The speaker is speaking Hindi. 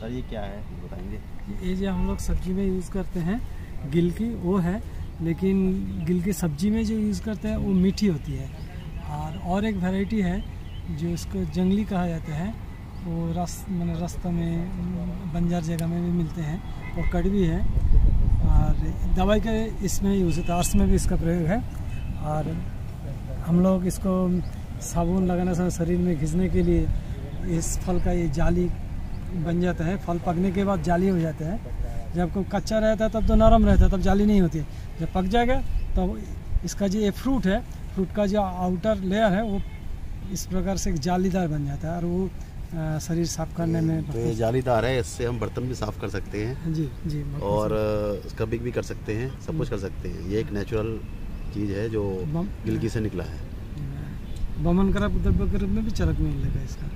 सर, ये क्या है? बताएँगे। ये जो हम लोग सब्ज़ी में यूज़ करते हैं, गिल की, वो है, लेकिन गिल की सब्ज़ी में जो यूज़ करते हैं, वो मीठी होती है। और और एक वैरायटी है, जो इसको जंगली कहा जाता है, वो रस, मैंने रास्ता में, बंजर जगह में भी मिलते हैं, और कड़वी है। और दवाई का इसमें यूज़ होता है अर्स में भी इसका प्रयोग है। और हम लोग इसको साबुन लगाने से शरीर में घिसने के लिए, इस फल का ये जाली बन जाता है फल पकने के बाद जाली हो जाते हैं। जब कच्चा रहता है तब तो नरम रहता है तब जाली नहीं होती। जब पक जाएगा तब इसका जो ये फ्रूट है फ्रूट का जो आउटर लेयर है वो इस प्रकार से जालीदार बन जाता है और वो आ, शरीर साफ़ करने में तो ये जालीदार है इससे हम बर्तन भी साफ़ कर सकते हैं। जी जी और स्क्रबिंग भी कर सकते हैं सब कुछ कर सकते हैं। ये एक नेचुरल चीज़ है जो गिलकी से निकला है। बमन करा द्रव्य में भी चरक मिलेगा इसका।